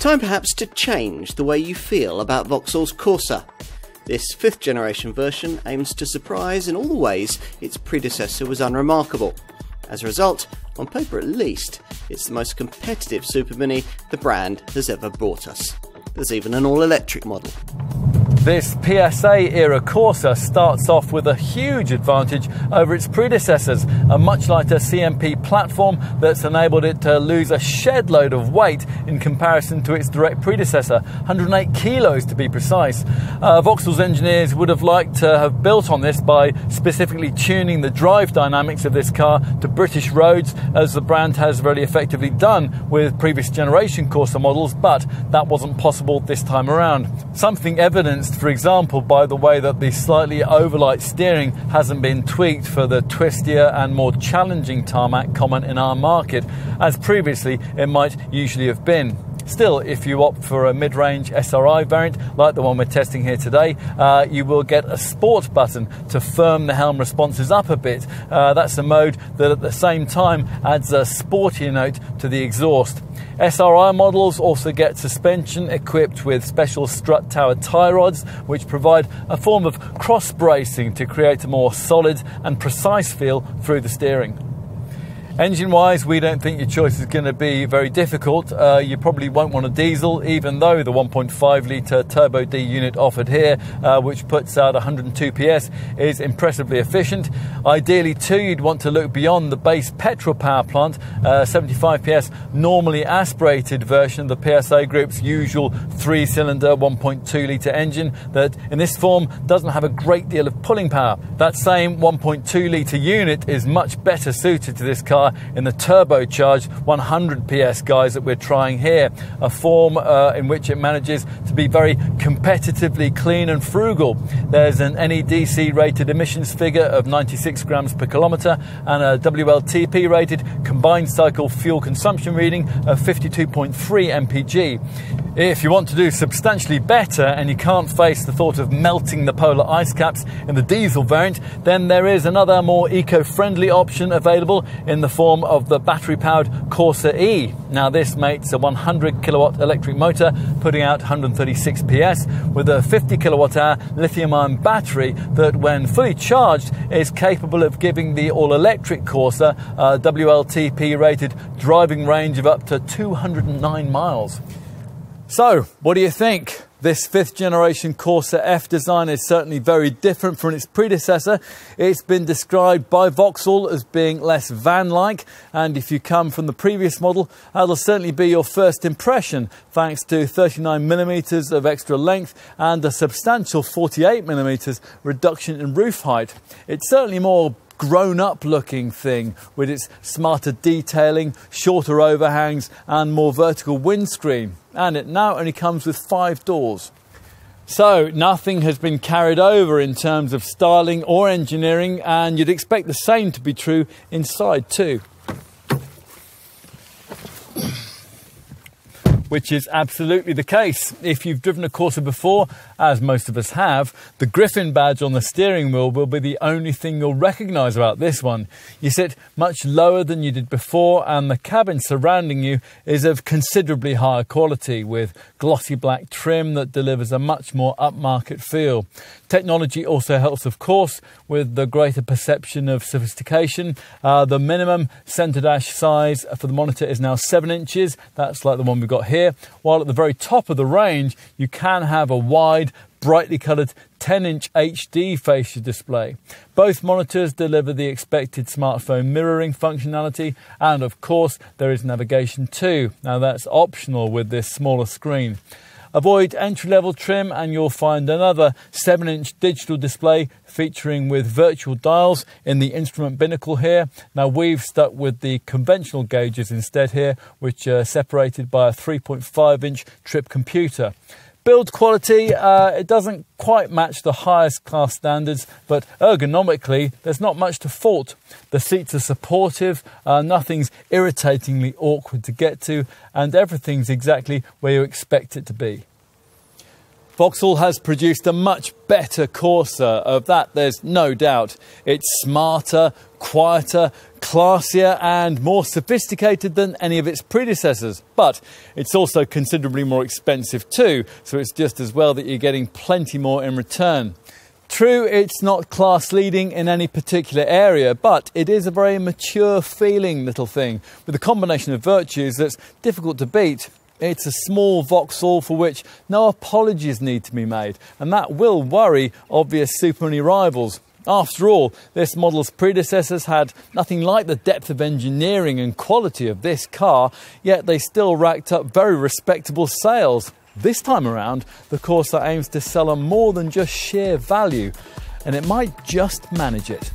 Time perhaps to change the way you feel about Vauxhall's Corsa. This fifth generation version aims to surprise in all the ways its predecessor was unremarkable. As a result, on paper at least, it's the most competitive Super Mini the brand has ever brought us. There's even an all electric model. This PSA era Corsa starts off with a huge advantage over its predecessors, a much lighter CMP platform that's enabled it to lose a shed load of weight in comparison to its direct predecessor, 108 kilos to be precise. Uh, Vauxhall's engineers would have liked to have built on this by specifically tuning the drive dynamics of this car to British roads, as the brand has very effectively done with previous generation Corsa models, but that wasn't possible this time around. Something evidenced for example, by the way that the slightly overlight steering hasn't been tweaked for the twistier and more challenging tarmac common in our market, as previously it might usually have been. Still, if you opt for a mid range SRI variant like the one we're testing here today, uh, you will get a sport button to firm the helm responses up a bit. Uh, that's a mode that at the same time adds a sportier note to the exhaust. SRI models also get suspension equipped with special strut tower tie rods, which provide a form of cross bracing to create a more solid and precise feel through the steering. Engine wise, we don't think your choice is going to be very difficult. Uh, you probably won't want a diesel, even though the 1.5 litre Turbo D unit offered here, uh, which puts out 102 PS, is impressively efficient. Ideally, too, you'd want to look beyond the base petrol power plant, uh, 75 PS, normally aspirated version of the PSA Group's usual three cylinder 1.2 litre engine that in this form doesn't have a great deal of pulling power. That same 1.2 litre unit is much better suited to this car in the turbocharged 100 PS guise that we're trying here, a form uh, in which it manages to be very competitively clean and frugal. There's an NEDC rated emissions figure of 96 grams per kilometre and a WLTP rated combined cycle fuel consumption reading of 52.3 mpg. If you want to do substantially better and you can't face the thought of melting the polar ice caps in the diesel variant, then there is another more eco-friendly option available in the form of the battery-powered Corsa E. Now this mates a 100 kilowatt electric motor putting out 136 PS with a 50 kilowatt hour lithium-ion battery that when fully charged is capable of giving the all-electric Corsa a WLTP rated driving range of up to 209 miles. So, what do you think? This fifth generation Corsa F design is certainly very different from its predecessor. It's been described by Vauxhall as being less van like, and if you come from the previous model, that'll certainly be your first impression thanks to 39mm of extra length and a substantial 48mm reduction in roof height. It's certainly more grown up looking thing with its smarter detailing, shorter overhangs, and more vertical windscreen. And it now only comes with five doors. So, nothing has been carried over in terms of styling or engineering, and you'd expect the same to be true inside too. which is absolutely the case. If you've driven a Corsa before, as most of us have, the Griffin badge on the steering wheel will be the only thing you'll recognise about this one. You sit much lower than you did before, and the cabin surrounding you is of considerably higher quality with glossy black trim that delivers a much more upmarket feel. Technology also helps, of course, with the greater perception of sophistication. Uh, the minimum centre dash size for the monitor is now 7 inches, that's like the one we've got here here, while at the very top of the range, you can have a wide, brightly coloured 10 inch HD fascia display. Both monitors deliver the expected smartphone mirroring functionality, and of course, there is navigation too. Now, that's optional with this smaller screen. Avoid entry level trim and you'll find another 7 inch digital display featuring with virtual dials in the instrument binnacle here. Now we've stuck with the conventional gauges instead here, which are separated by a 3.5 inch trip computer. Build quality, uh, it doesn't quite match the highest class standards, but ergonomically, there's not much to fault. The seats are supportive, uh, nothing's irritatingly awkward to get to, and everything's exactly where you expect it to be. Vauxhall has produced a much better Corsa, of that there's no doubt. It's smarter, quieter, classier, and more sophisticated than any of its predecessors. But it's also considerably more expensive too, so it's just as well that you're getting plenty more in return. True, it's not class leading in any particular area, but it is a very mature feeling little thing with a combination of virtues that's difficult to beat. It's a small Vauxhall for which no apologies need to be made, and that will worry obvious Super rivals. After all, this model's predecessors had nothing like the depth of engineering and quality of this car, yet they still racked up very respectable sales. This time around, the Corsa aims to sell on more than just sheer value, and it might just manage it.